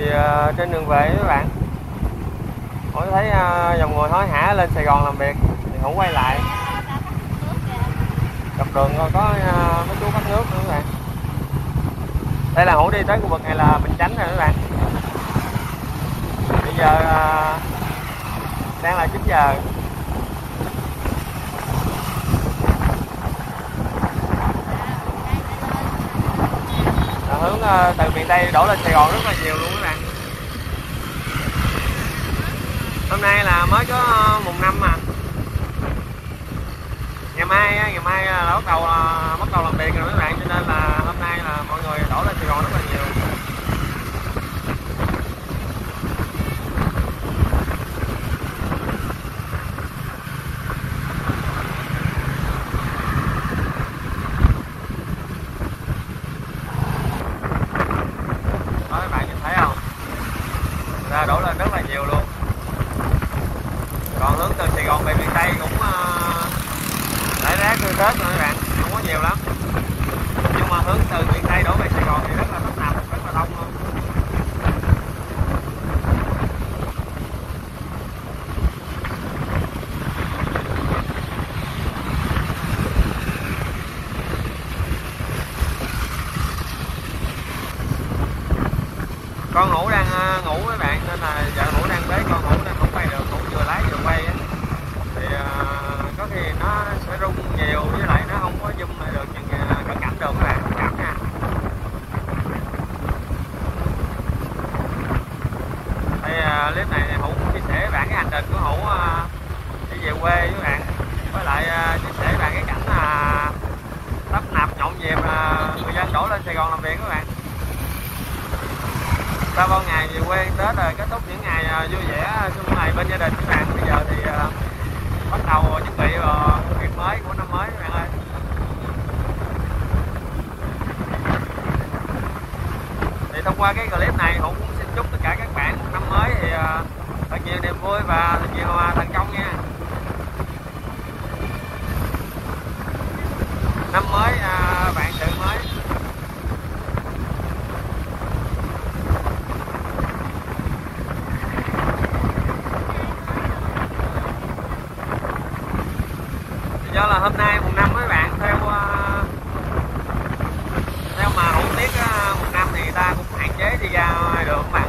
thì ờ, trên đường về các bạn. Hữu thấy ờ, dòng người hối hả lên sài gòn làm việc thì không quay lại. Gặp đường rồi có ờ, mấy chú bắt nước nữa các bạn. Đây là hổ đi tới khu vực này là bình chánh rồi các bạn. Bây giờ đang là 9 giờ. Hướng từ miền Tây đổ lên Sài Gòn rất là nhiều luôn các bạn. Hôm nay là mới có ờ, mùng năm mà. Ngày mai ngày mai ờ, là bắt đầu là bắt đầu làm việc rồi các bạn, cho nên là hôm nay là mọi người đổ lên Sài Gòn rất là nhiều. Đó, các bạn nhìn thấy không? Ra đổ lên rất là nhiều luôn hướng từ Sài Gòn về miền Tây cũng ờ, lại rải rác như Tết nữa các bạn, không có nhiều lắm. Nhưng mà hướng từ miền Tây đổ về Sài Gòn thì rất là tấp nập rất là đông luôn con ngủ đang ờ, ngủ với bạn nên là vợ ngủ đang bế con ngủ đang không quay được ngủ vừa lái vừa quay á thì ờ, có khi nó sẽ rung nhiều với lại nó không có zoom lại được những ờ, cận cảnh được các bạn thông cảm nha đây ờ, clip này hữu cũng chia sẻ với bạn cái hành trình của hữu ờ, đi về quê với bạn với lại ờ, chia sẻ với bạn cái cảnh là tấp nập nhộn nhịp ờ, người dân đổ lên Sài Gòn làm việc các bạn sau bao ngày về quê Tết rồi, kết thúc những ngày à, vui vẻ à, xuân này bên gia đình các bạn. Bây giờ thì à, bắt đầu chuẩn bị ờ, vào việc mới của năm mới các bạn ơi. Thì thông qua cái clip này Hùng cũng xin chúc tất cả các bạn một năm mới thì thật nhiều niềm vui và thật nhiều thành công nha. Năm mới Yeah, I don't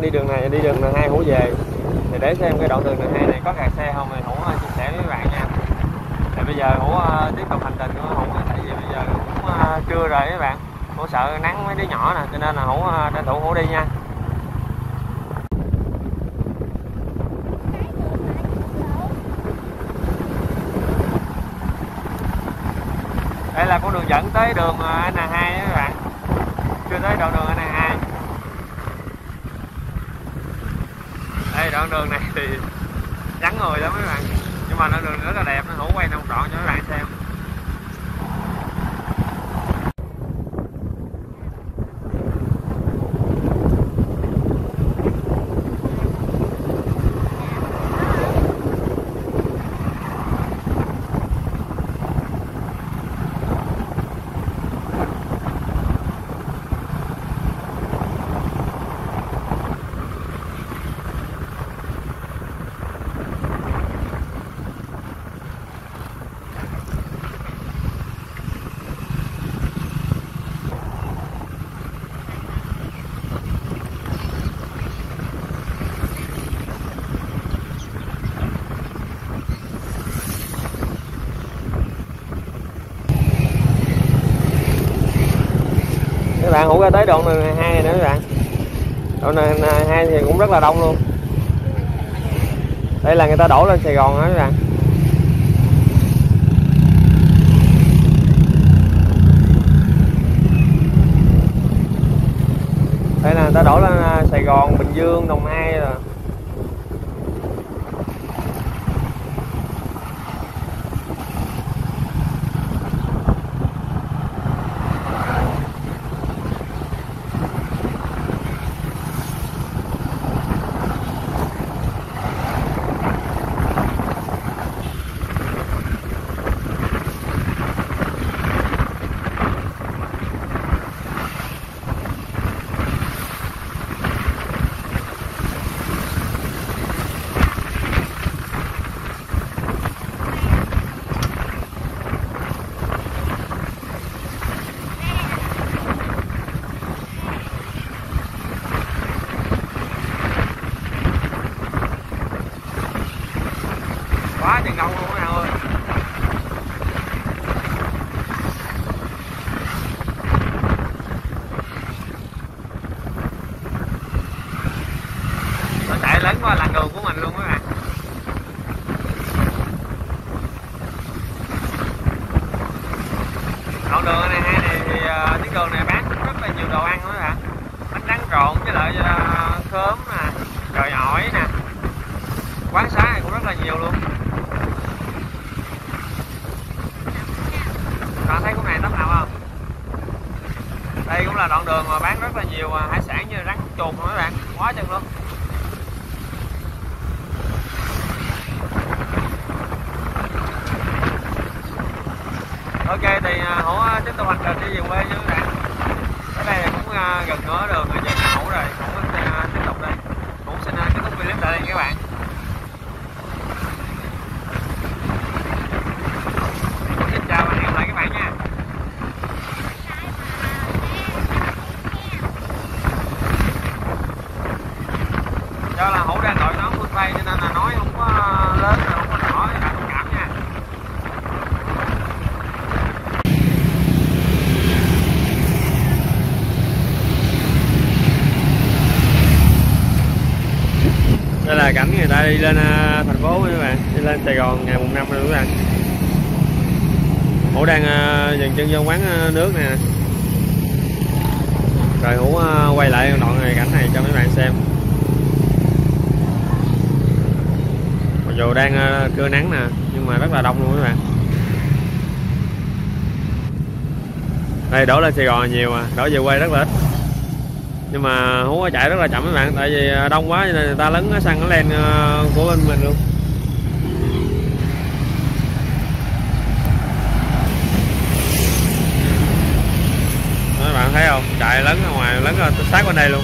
đi đường này, đi đường hai hũ về. Thì để xem cái đoạn đường này hai này có kẹt xe không thì hũ ờ, chia sẻ với các bạn nha. Thì bây giờ hũ ờ, tiếp tục hành trình của hũ tại vì bây giờ cũng trưa rồi các bạn. Hũ sợ nắng mấy đứa nhỏ nè, cho nên là hũ ờ, tranh thủ hũ đi nha. Đây là con đường dẫn tới đường N2 các bạn. Chưa tới đoạn đường N2 đoạn đường này thì vắng người lắm mấy bạn. Nhưng mà đoạn đường rất là đẹp, nó hữu quay nông trọn cho các bạn xem. Các bạn hữu ra tới đoạn này hai nữa các bạn. Đoạn này hai thì cũng rất là đông luôn. Đây là người ta đổ lên Sài Gòn đó các bạn? Đây là người ta đổ lên à, Sài Gòn, Bình Dương, Đồng Nai rồi. Quá luôn các bạn ơi. Nó chạy lớn quá là đường của mình luôn các bạn đoạn đường này hay này thì uh, tuyến đường này bán rất là nhiều đồ ăn đó các bạn bánh tráng trộn với lại ờ, uh, khóm nè rồi ổi nè quán xá này cũng rất là nhiều luôn bạn thấy con này tấm nào không đây cũng là đoạn đường mà bán rất là nhiều à, hải sản như rắn chuột nữa các bạn. Quá chừng luôn. Ok, thì à, hổ à, tiếp tục hành trình đi về quê chứ các bạn. Ở đây cũng gần nửa đường rồi rồi cũng tiếp tục đây cũng xin kết thúc clip tại đây các bạn xin chào và hẹn gặp lại các bạn nha do là hổ đang đây cho nên là nói không có lớn, là không có nhỏ các bạn cảm nha. Đây là cảnh người ta đi lên à, thành phố các bạn. Đi lên Sài Gòn ngày mùng năm rồi các bạn. Hữu đang à, dừng chân vô quán à, nước nè. Rồi Hữu quay lại đoạn này, cảnh này cho mấy bạn xem. Dù đang ờ, cưa nắng nè, nhưng mà rất là đông luôn các bạn. Đây, đổ lên Sài Gòn nhiều mà, đổ về quê rất là ít. Nhưng mà hú chạy rất là chậm các bạn, tại vì ờ, đông quá nên người ta lấn cái xăng ờ, của bên mình luôn. Các bạn thấy không? Chạy lấn ra ngoài, lấn ra sát bên đây luôn.